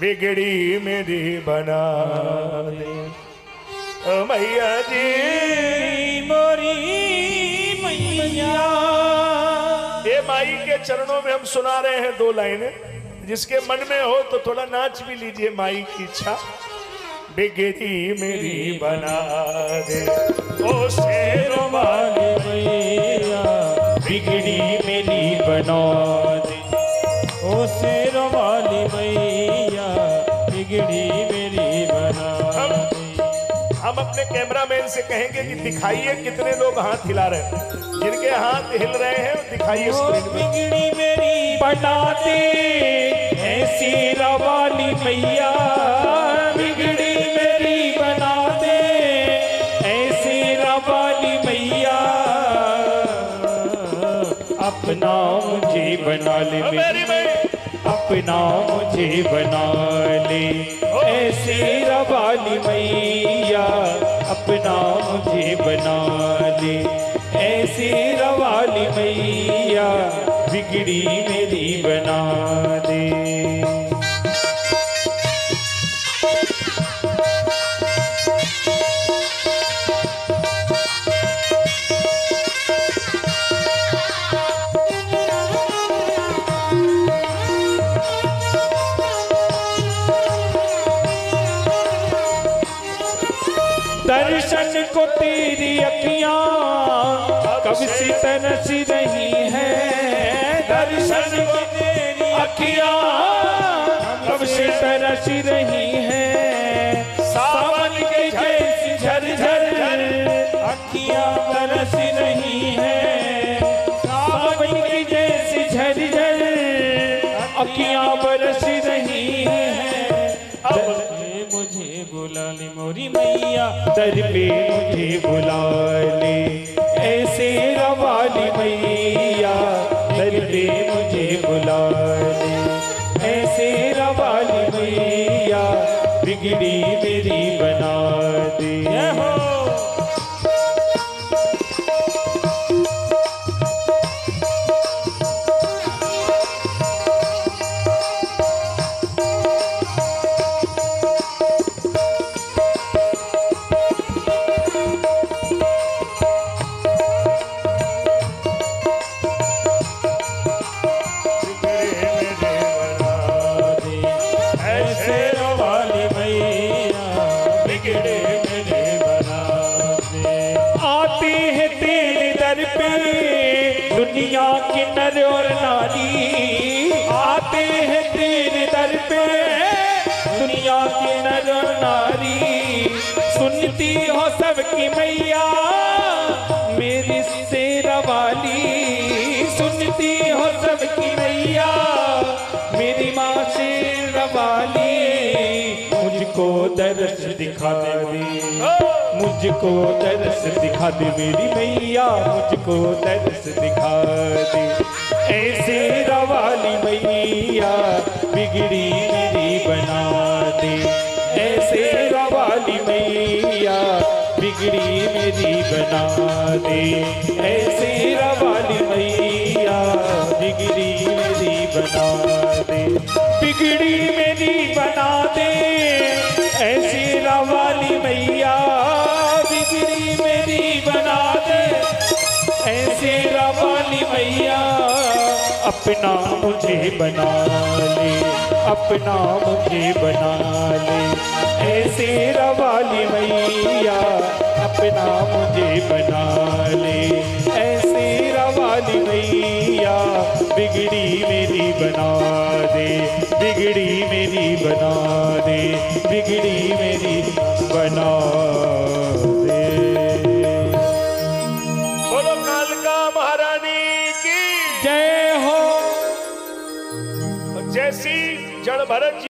बिगड़ी मेरी बना दे। ओ मैया जी। मोरी मैया। ये माई के चरणों में हम सुना रहे हैं दो लाइनें। जिसके मन में हो तो थोड़ा नाच भी लीजिए माई की इच्छा। बिगड़ी मेरी बना दे। ओ शेरों वाली मैया बिगड़ी मेरी बना दे। ओ शेर वाली मैया। हम अपने कैमरामैन से कहेंगे कि दिखाइए कितने लोग हाथ हिला रहे हैं। जिनके हाथ हिल रहे हैं वो दिखाइए बिगड़ी मेरी बना दे ऐसी रवाली मैया। बिगड़ी मेरी बना दे ऐसी रवाली मैया। अपना मुझे बना ले मेरी। अपना मुझे बना ले ऐसी रवाली मैया अपना मुझे बना ले ऐसी रवाली मैया बिगड़ी मेरी बना दर्शन को तेरी अखियाँ। कब से तरस रही है दर्शन को तेरी अखियाँ। कब से तरस रही है सावन के जैसी झरझर अखियाँ बरस रही है। सावन की जैसी झरझर अखियाँ बरस मोरी मैया दर पे मुझे बुला ले ऐसे रवाली मैया दर पे मुझे बुला ले ऐसे रवाली मैया बिगड़ी मेरी दुनिया की नर और नारी, आते हैं तेरे दर पे। दुनिया की नर और नारी, सुनती हो सबकी मैया, मेरी शेरा वाली। सुनती हो सबकी मैया, मेरी माँ शेरा वाली। मुझको दर्श दिखा दे मुझको दर्श दिखा दे मेरी मैया, मुझको दर्श दिखा दे ऐसे रवाली मैया, बिगड़ी मेरी बना दे ऐसे रवाली मैया, बिगड़ी मेरी बना दे ऐसे रवाली मैया ऐसे रवाली मैया अपना मुझे बना ले अपना मुझे बना ले। ऐसे रवाली मैया अपना मुझे बना ले। ऐसे रवाली मैया बिगड़ी मेरी बना दे बिगड़ी मेरी बना दे बिगड़ी मेरी बना बोलो कालका महारानी की। जय हो। जैसी जड़ भरत